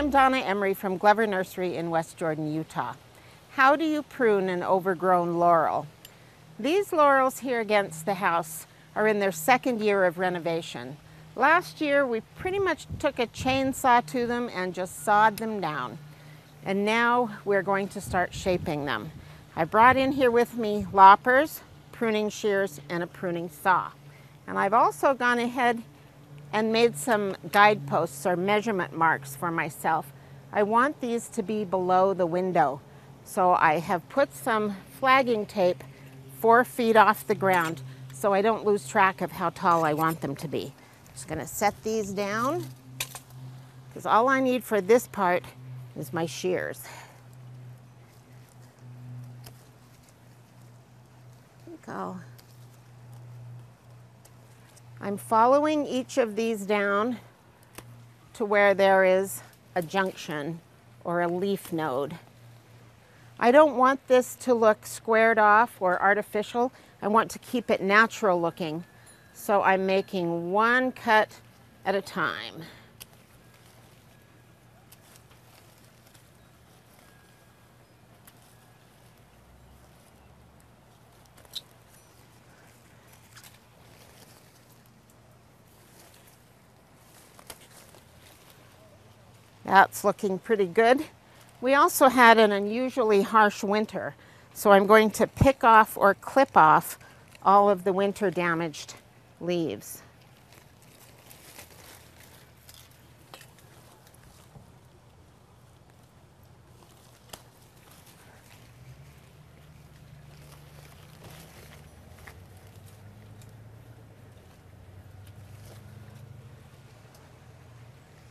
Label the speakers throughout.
Speaker 1: I'm Donna Emery from Glover Nursery in West Jordan, Utah. How do you prune an overgrown laurel? These laurels here against the house are in their second year of renovation. Last year we pretty much took a chainsaw to them and just sawed them down. And now we're going to start shaping them. I brought in here with me loppers, pruning shears, and a pruning saw. And I've also gone ahead and made some guideposts or measurement marks for myself. I want these to be below the window. So I have put some flagging tape four feet off the ground so I don't lose track of how tall I want them to be. Just gonna set these down because all I need for this part is my shears. Go. I'm following each of these down to where there is a junction or a leaf node. I don't want this to look squared off or artificial. I want to keep it natural looking. So I'm making one cut at a time. That's looking pretty good. We also had an unusually harsh winter, so I'm going to pick off or clip off all of the winter damaged leaves.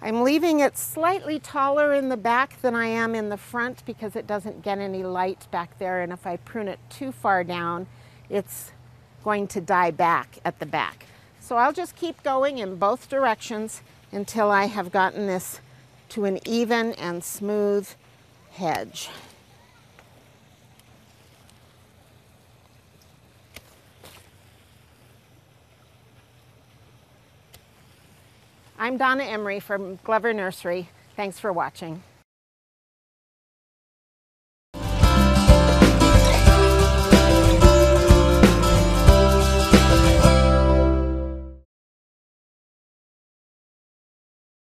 Speaker 1: I'm leaving it slightly taller in the back than I am in the front because it doesn't get any light back there and if I prune it too far down it's going to die back at the back. So I'll just keep going in both directions until I have gotten this to an even and smooth hedge. I'm Donna Emery from Glover Nursery. Thanks for watching.